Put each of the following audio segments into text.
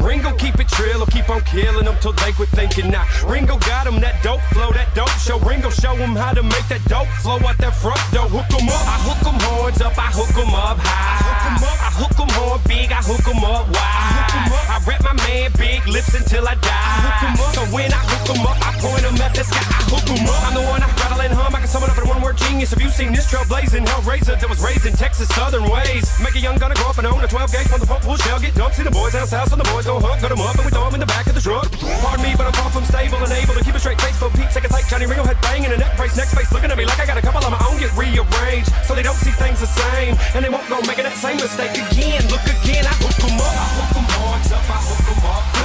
Ringo keep it trill or keep on killing them till they quit thinking. Now, Ringo got them that dope flow, that dope show. Ringo show them how to make that dope flow out that front door. Hook 'em up, I hook 'em horns up, I hook 'em up high. Hook 'em up, I hook 'em horn big, I hook 'em up wide. I hook him up. I rap my man big lips until I die. Hook up, so when I hook 'em up, I point 'em at the sky. I hook 'em up. I'm the one I rattle and hum. I can sum it up in one word genius. Have you seen this trailblazing hellraiser that was raised in Texas Southern ways? Make a young gunner grow up and own a 12 gauge motherfucker will shell. Get dumped. See the boys down south, so the boys go hook, cut 'em up, and we throw 'em in the back of the truck. Pardon me, but I'm far from stable and able to keep a straight face for Pete. Second tight, Johnny Ringo head banging a neck brace, next face looking at me like I got a couple of my own get rearranged, so they don't see things the same, and they won't go making that same mistake again. Look again, I hook 'em up, I hook 'em horns up, I hook 'em up,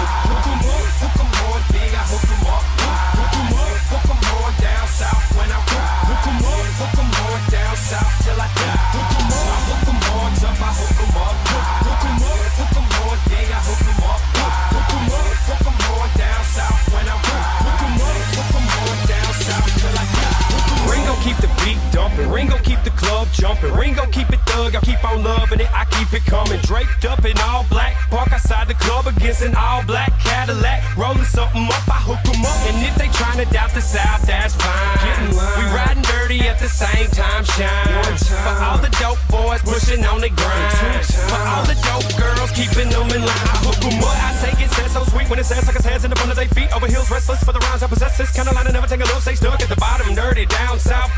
Ringo keep the club jumping, Ringo keep it thug, I keep on loving it, I keep it coming, draped up in all black, park outside the club against an all black Cadillac, rolling something up, I hook 'em up, and if they trying to doubt the South, that's fine. We riding dirty at the same time, shine. For all the dope boys pushing on the grind, Two for all the dope girls keeping them in line, I hook 'em up. I say it says so sweet when it says like his hands in the front of their feet, over heels restless for the rhymes I possess. This kind of line. I never take a little, stay stuck at the bottom, dirty down south,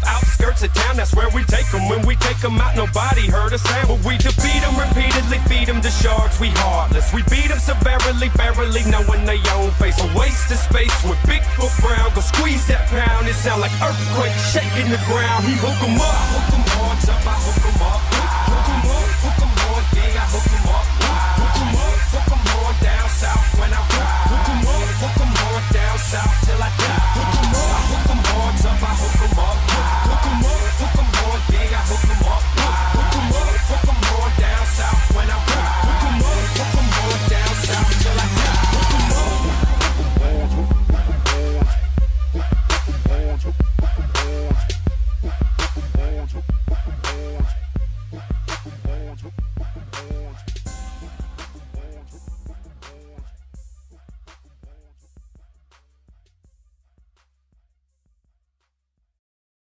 of town. That's where we take 'em. When we take 'em out, nobody heard a sound, but we defeat 'em repeatedly, feed 'em to sharks. We heartless, we beat 'em severely, barely knowing they own face. A waste of space with Bigfoot Brown. Go squeeze that pound, it sound like earthquake shaking the ground. He hook 'em up, hook 'em